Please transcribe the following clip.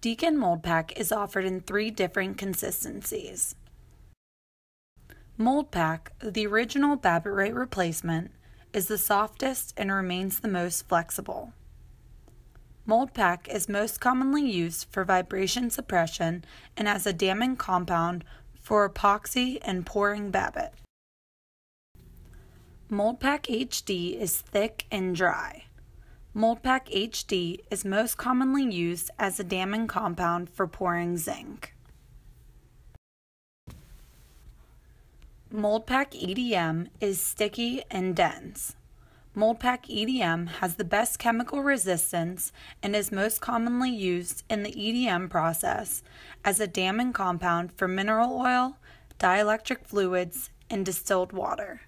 Deacon Mold Pac is offered in three different consistencies. Mold Pac, the original Babbitrite replacement, is the softest and remains the most flexible. Mold Pac is most commonly used for vibration suppression and as a damming compound for epoxy and pouring Babbitt. Mold Pac HD is thick and dry. Moldpac HD is most commonly used as a damming compound for pouring zinc. Moldpac EDM is sticky and dense. Moldpac EDM has the best chemical resistance and is most commonly used in the EDM process as a damming compound for mineral oil, dielectric fluids, and distilled water.